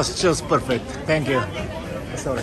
was just perfect. Thank you. Sorry.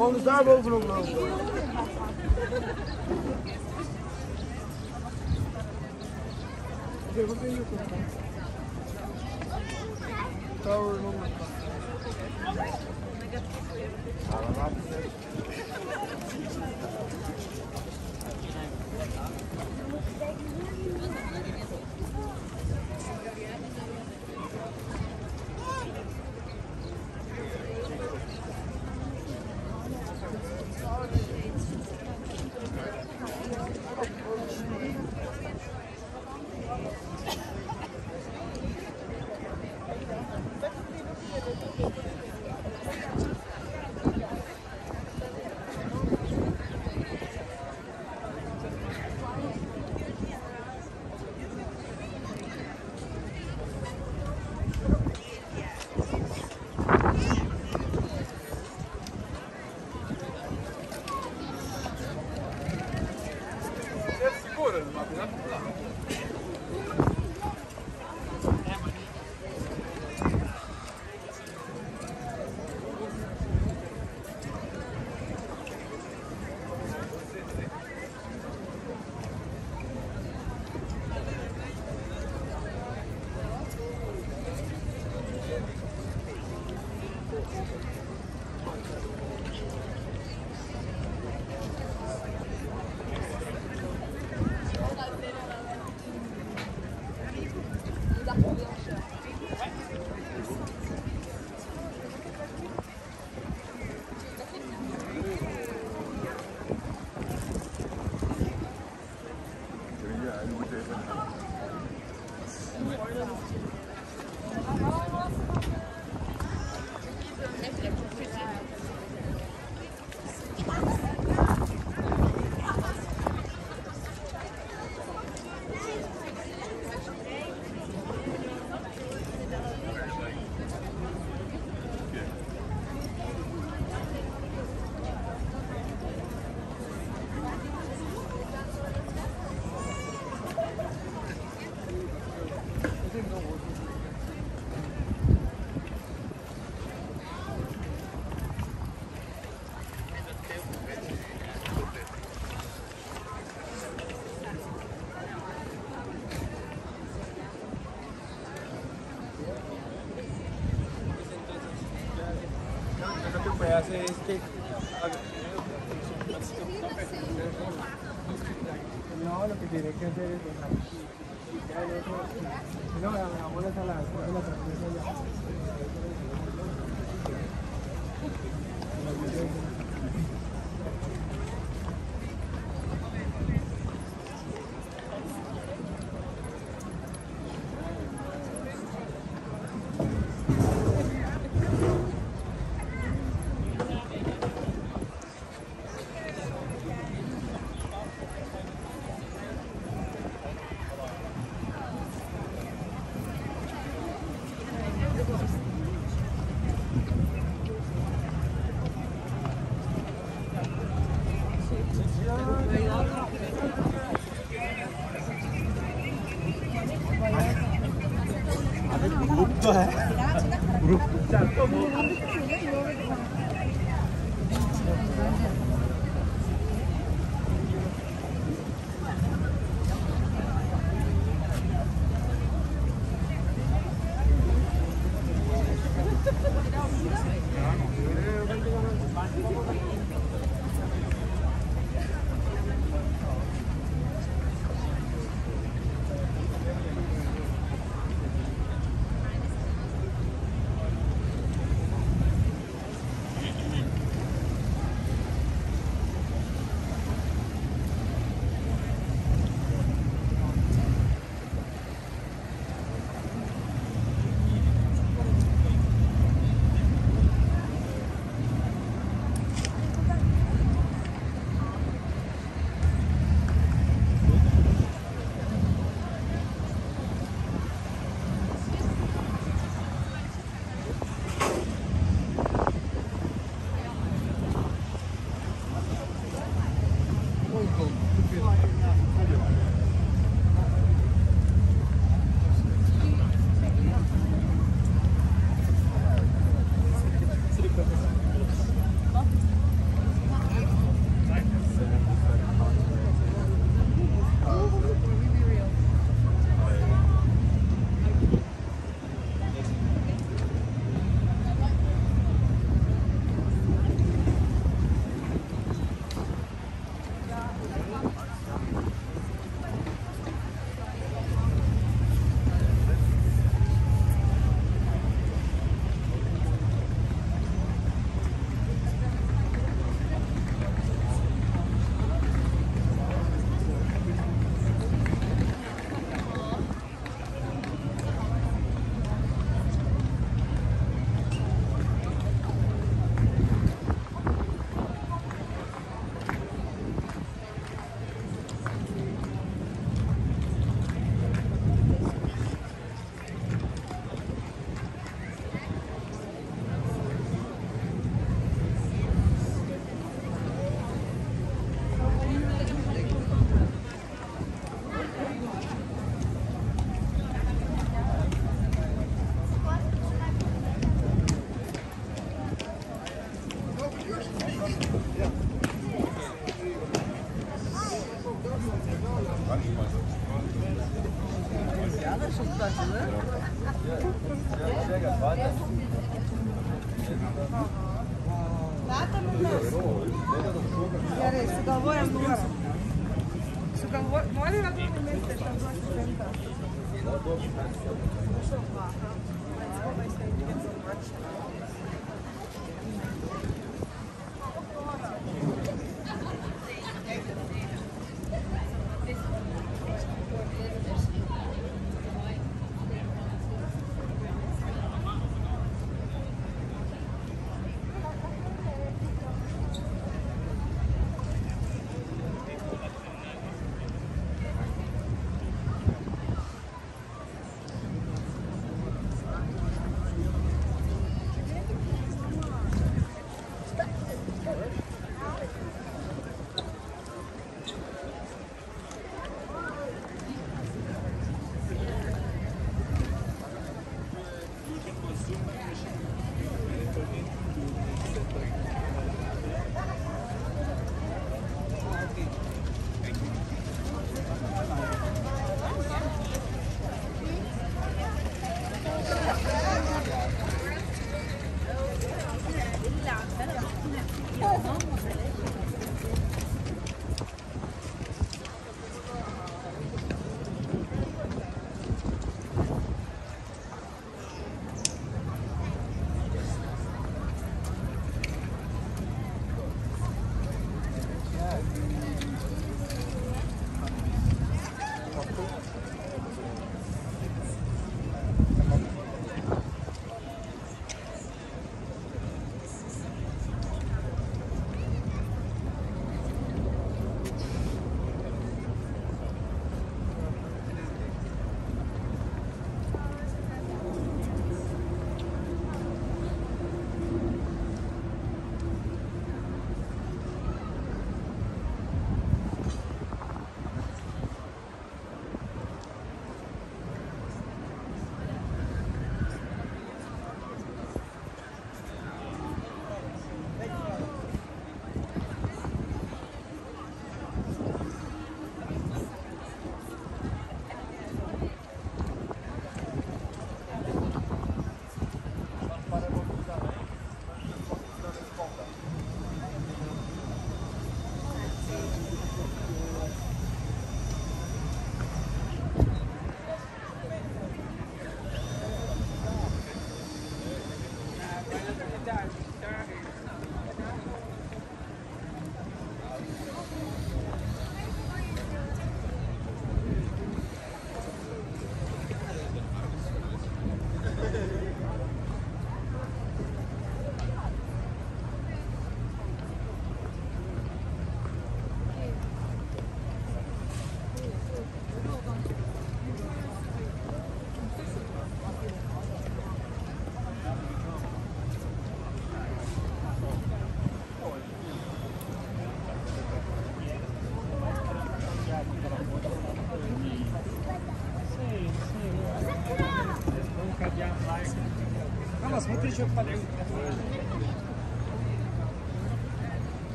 Volgens daar bovenop lopen.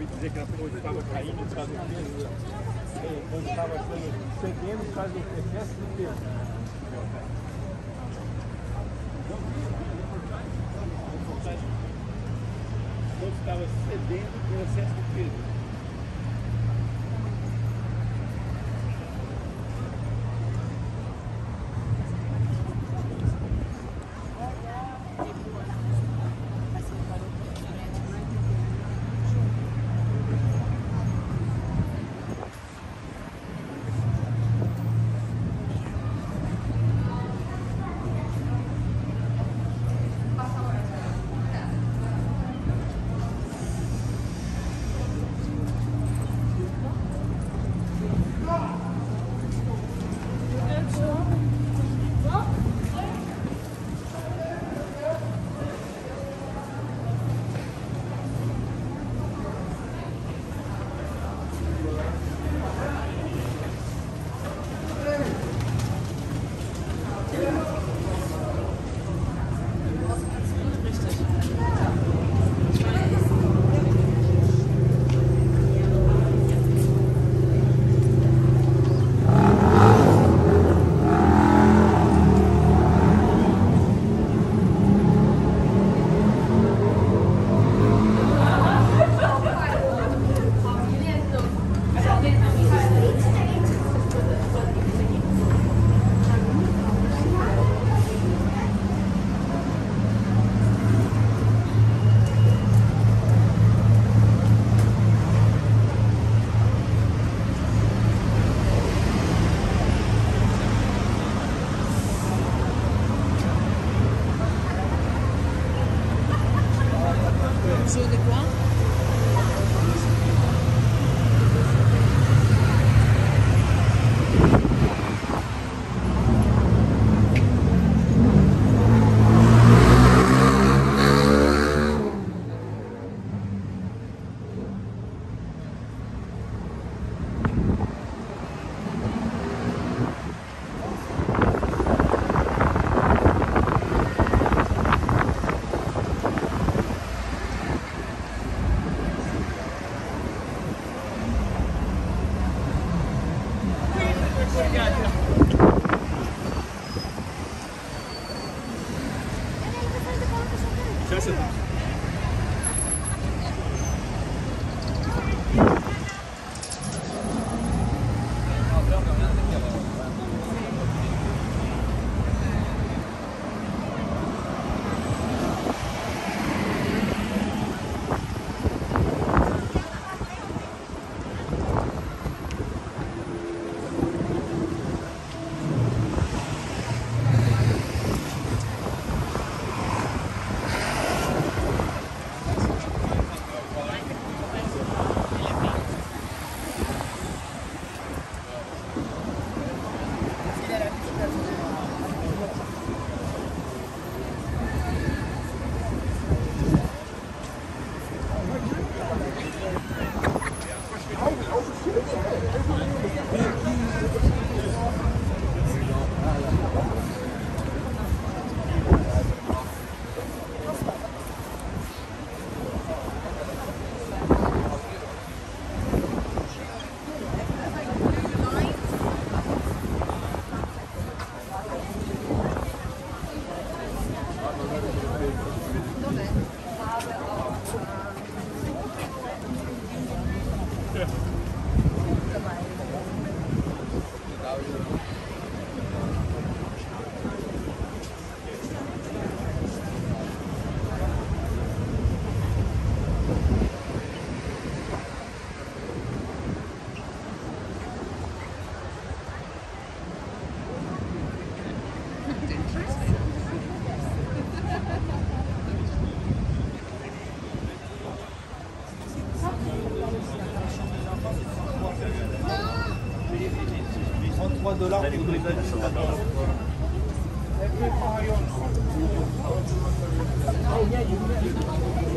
Ouvi dizer que ela falou que estava caindo por causa do peso. É, Quando estava cedendo por causa do excesso de peso. Quando estava cedendo por excesso de peso.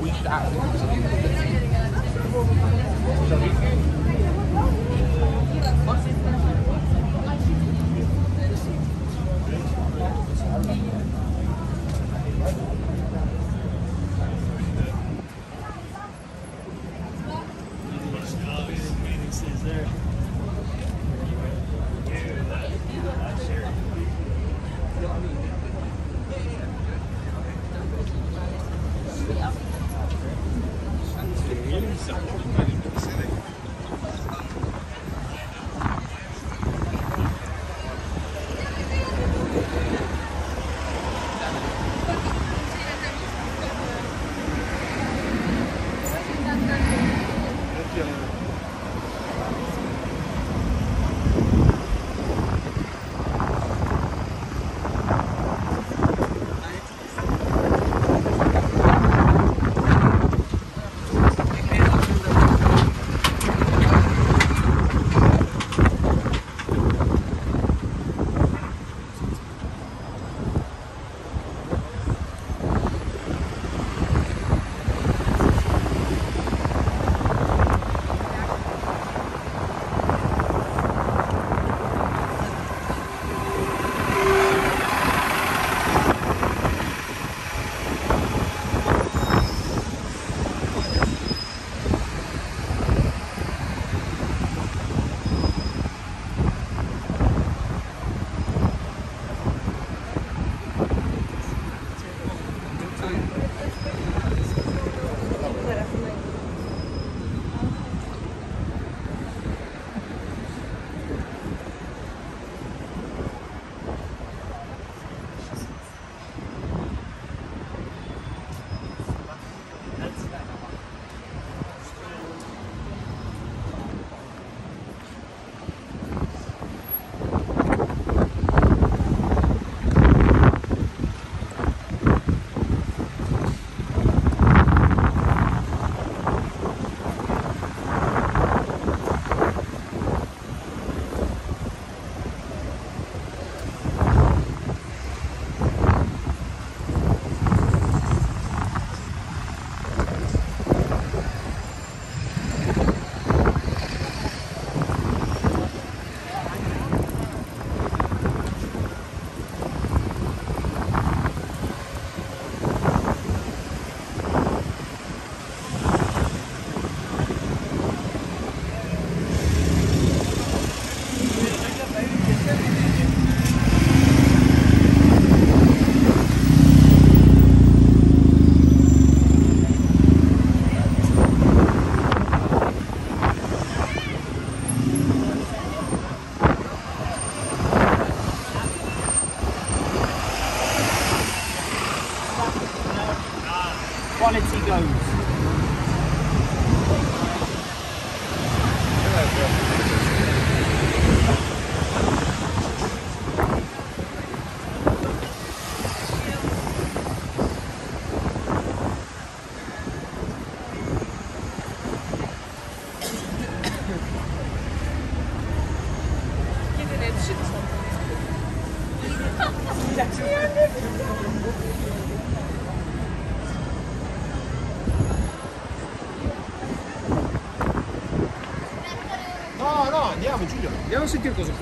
We should act. Nasıl Türk o zaman?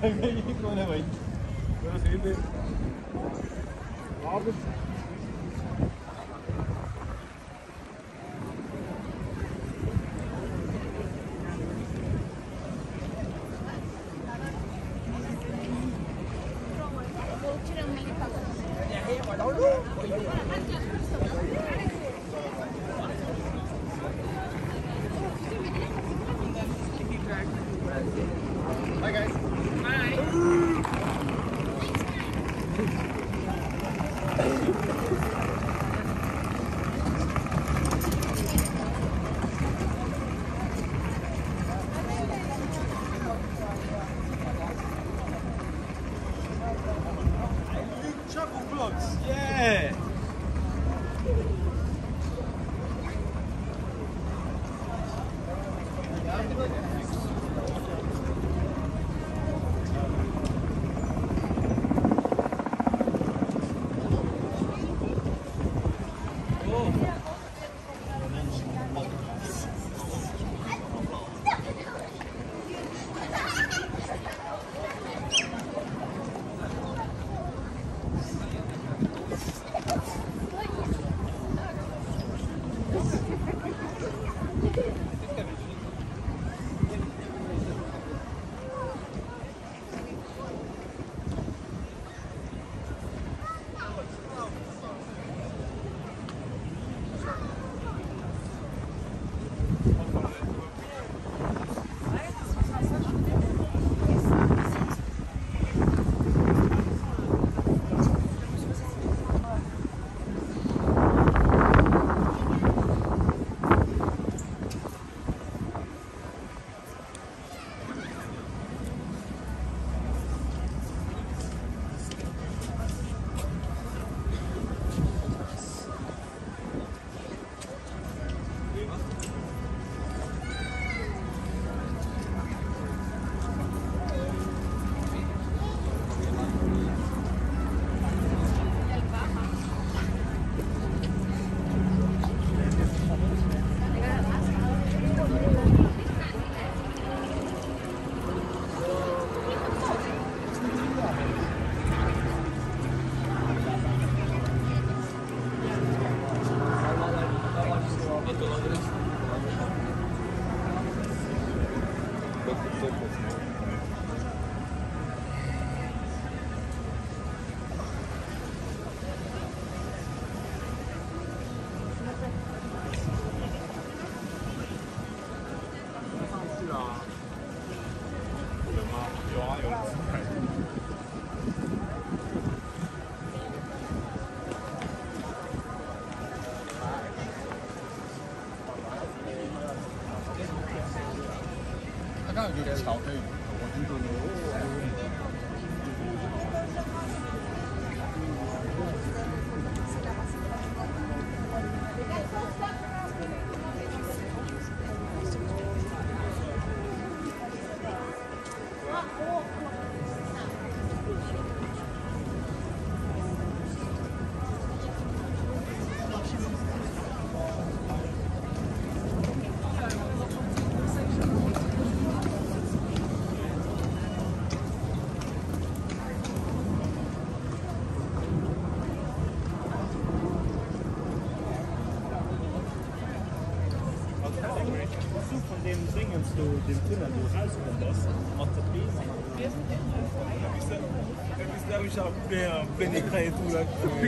Con la vaina. Pero sí, de... Ah, pues... 像有点巧，对。like